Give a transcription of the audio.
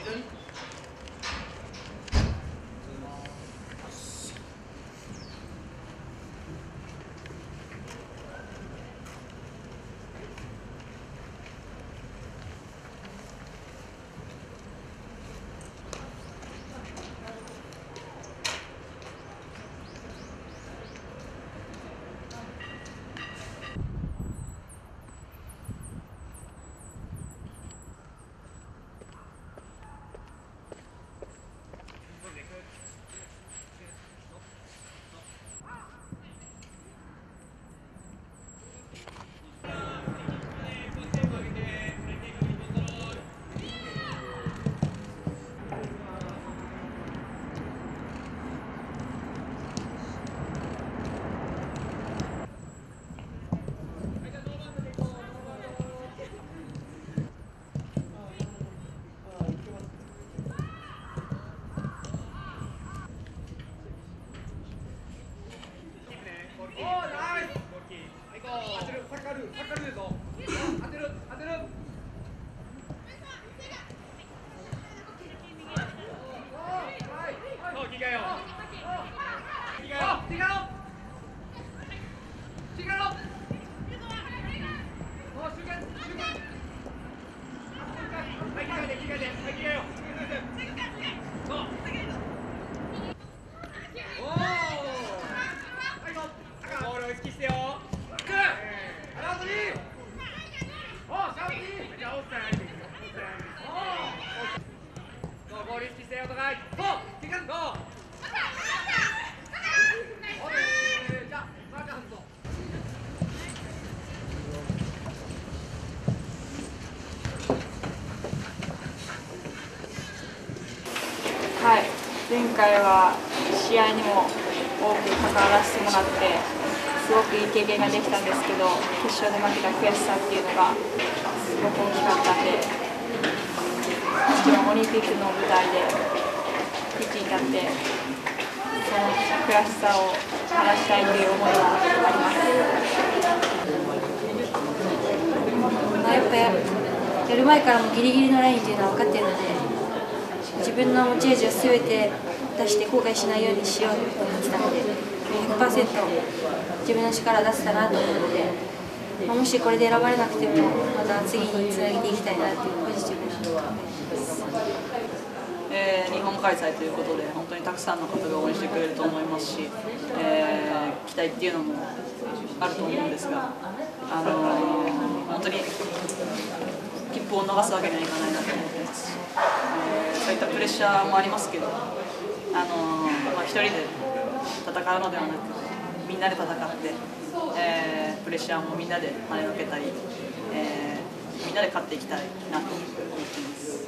이런 Get up! はい前回は試合にも多く関わらせてもらってすごくいい経験ができたんですけど決勝で負けた悔しさっていうのがすごく大きかったんでリンピックの舞台でピッチに立ってその悔しさを晴らしたいという思いはあります。まあ、やっぱややる前からもギリギリのラインっていうのは分かっているので自分の持ち味を全て出して後悔しないようにしようと思ってたので100%自分の力を出せたなと思うので、まあ、もしこれで選ばれなくてもまた次につなげていきたいなというポジティブな考えです。え日本開催ということで本当にたくさんの方が応援してくれると思いますし、えー期待っていうのもあると思うんですが、あのー本当に切符を逃すわけにはいかないなと思ってますし、えーそういったプレッシャーもありますけど、あのーまあ、一人で戦うのではなくみんなで戦って、えープレッシャーもみんなで跳ねのけたり、えーみんなで勝っていきたいなと思っています。